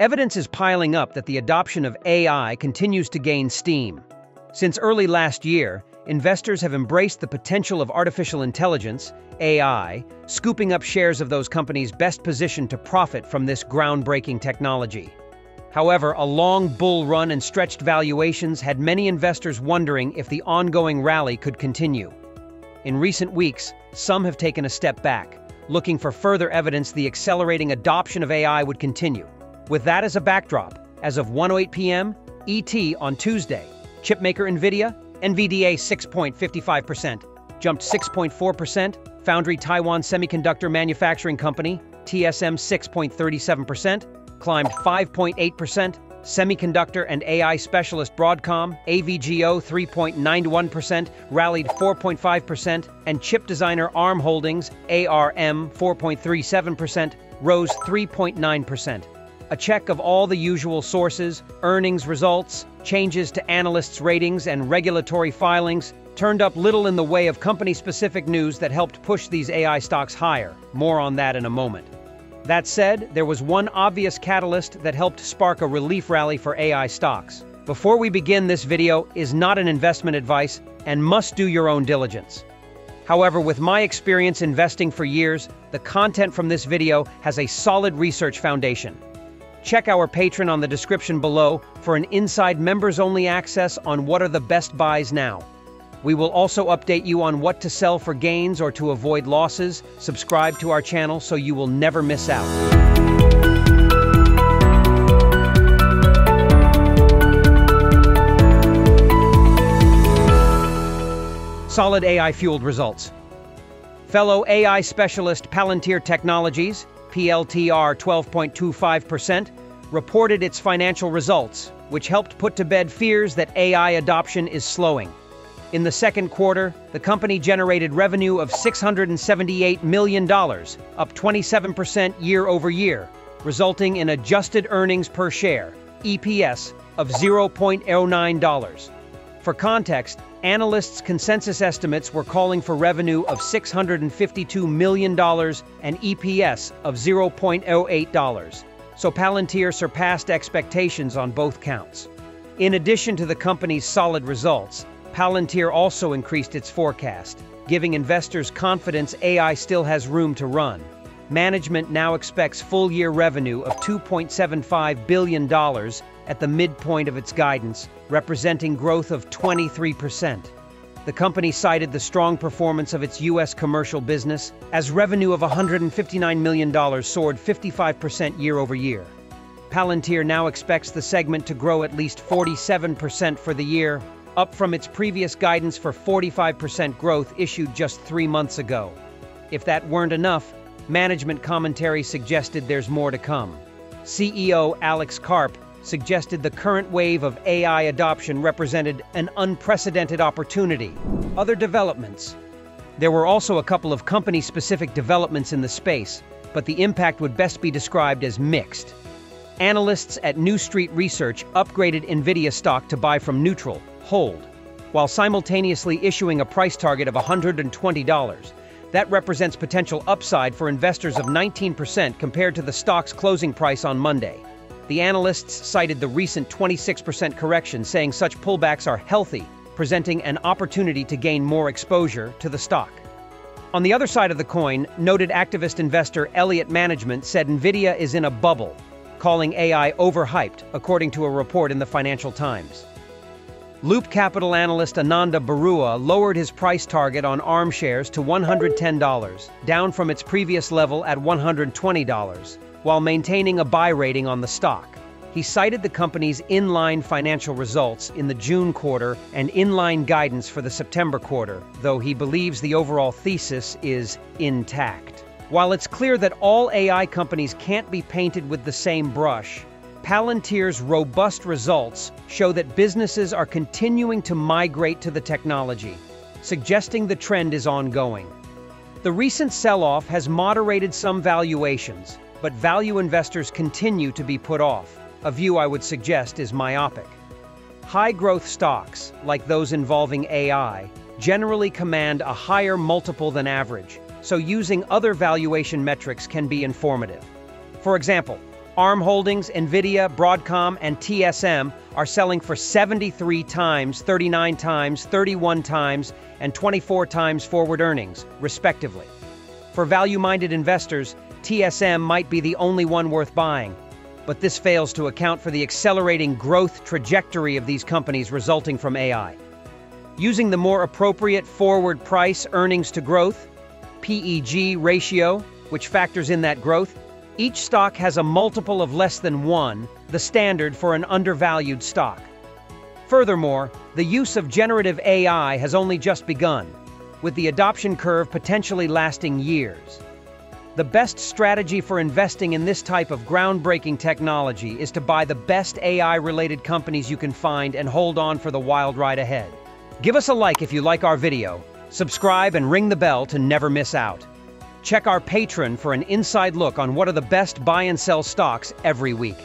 Evidence is piling up that the adoption of AI continues to gain steam. Since early last year, investors have embraced the potential of artificial intelligence, AI, scooping up shares of those companies best positioned to profit from this groundbreaking technology. However, a long bull run and stretched valuations had many investors wondering if the ongoing rally could continue. In recent weeks, some have taken a step back, looking for further evidence the accelerating adoption of AI would continue. With that as a backdrop, as of 1.08 p.m. ET on Tuesday, chipmaker NVIDIA, NVDA 6.55%, jumped 6.4%, Foundry Taiwan Semiconductor Manufacturing Company, TSM 6.37%, climbed 5.8%, Semiconductor and AI specialist Broadcom, AVGO 3.91%, rallied 4.5%, and chip designer ARM Holdings, ARM 4.37%, rose 3.9%. A check of all the usual sources, earnings results, changes to analysts' ratings, and regulatory filings turned up little in the way of company-specific news that helped push these AI stocks higher. More on that in a moment. That said, there was one obvious catalyst that helped spark a relief rally for AI stocks. Before we begin, this video is not an investment advice and must do your own diligence. However, with my experience investing for years, the content from this video has a solid research foundation. Check our Patreon on the description below for an inside members-only access on what are the best buys now. We will also update you on what to sell for gains or to avoid losses. Subscribe to our channel so you will never miss out. Solid AI-fueled results. Fellow AI specialist Palantir Technologies, PLTR 12.25%, reported its financial results, which helped put to bed fears that AI adoption is slowing. In the second quarter, the company generated revenue of $678 million, up 27% year over year, resulting in adjusted earnings per share, EPS, of $0.09. For context, analysts' consensus estimates were calling for revenue of $652 million and EPS of $0.08, so Palantir surpassed expectations on both counts. In addition to the company's solid results, Palantir also increased its forecast, giving investors confidence AI still has room to run. Management now expects full-year revenue of $2.75 billion at the midpoint of its guidance, representing growth of 23%. The company cited the strong performance of its U.S. commercial business, as revenue of $159 million soared 55% year over year. Palantir now expects the segment to grow at least 47% for the year, up from its previous guidance for 45% growth issued just three months ago. If that weren't enough, management commentary suggested there's more to come. CEO Alex Karp suggested the current wave of AI adoption represented an unprecedented opportunity. Other developments. There were also a couple of company-specific developments in the space, but the impact would best be described as mixed. Analysts at New Street Research upgraded NVIDIA stock to buy from neutral, hold, while simultaneously issuing a price target of $120. That represents potential upside for investors of 19% compared to the stock's closing price on Monday. The analysts cited the recent 26% correction, saying such pullbacks are healthy, presenting an opportunity to gain more exposure to the stock. On the other side of the coin, noted activist investor Elliott Management said Nvidia is in a bubble, calling AI overhyped, according to a report in the Financial Times. Loop Capital analyst Ananda Baruah lowered his price target on ARM shares to $110, down from its previous level at $120, while maintaining a buy rating on the stock. He cited the company's inline financial results in the June quarter and inline guidance for the September quarter, though he believes the overall thesis is intact. While it's clear that all AI companies can't be painted with the same brush, Palantir's robust results show that businesses are continuing to migrate to the technology, suggesting the trend is ongoing. The recent sell-off has moderated some valuations, but value investors continue to be put off, a view I would suggest is myopic. High-growth stocks, like those involving AI, generally command a higher multiple than average, so using other valuation metrics can be informative. For example, ARM Holdings, NVIDIA, Broadcom, and TSM are selling for 73 times, 39 times, 31 times, and 24 times forward earnings, respectively. For value-minded investors, TSM might be the only one worth buying, but this fails to account for the accelerating growth trajectory of these companies resulting from AI. Using the more appropriate forward price earnings to growth, PEG ratio, which factors in that growth, each stock has a multiple of less than one, the standard for an undervalued stock. Furthermore, the use of generative AI has only just begun, with the adoption curve potentially lasting years. The best strategy for investing in this type of groundbreaking technology is to buy the best AI-related companies you can find and hold on for the wild ride ahead. Give us a like if you like our video, subscribe and ring the bell to never miss out. Check our Patreon for an inside look on what are the best buy and sell stocks every week.